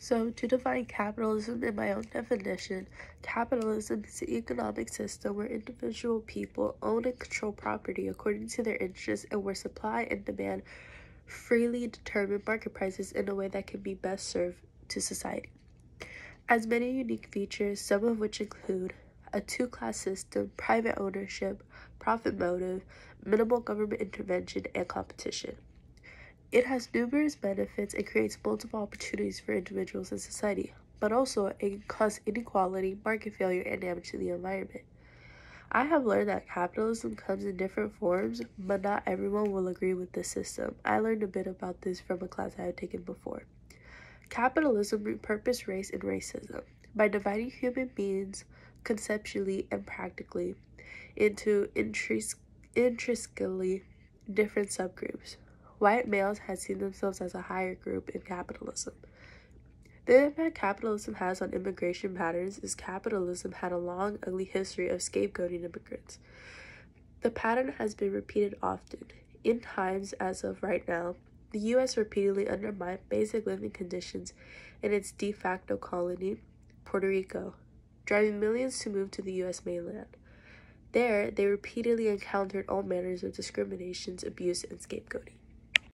So, to define capitalism in my own definition, capitalism is an economic system where individual people own and control property according to their interests and where supply and demand freely determine market prices in a way that can be best served to society. As many unique features, some of which include a two class system, private ownership, profit motive, minimal government intervention, and competition. It has numerous benefits and creates multiple opportunities for individuals and society, but also it can cause inequality, market failure, and damage to the environment. I have learned that capitalism comes in different forms, but not everyone will agree with this system. I learned a bit about this from a class I had taken before. Capitalism repurposed race and racism by dividing human beings conceptually and practically into intrinsically different subgroups. White males had seen themselves as a higher group in capitalism. The impact capitalism has on immigration patterns is capitalism had a long, ugly history of scapegoating immigrants. The pattern has been repeated often. In times as of right now, the U.S. repeatedly undermined basic living conditions in its de facto colony, Puerto Rico, driving millions to move to the U.S. mainland. There, they repeatedly encountered all manners of discriminations, abuse, and scapegoating.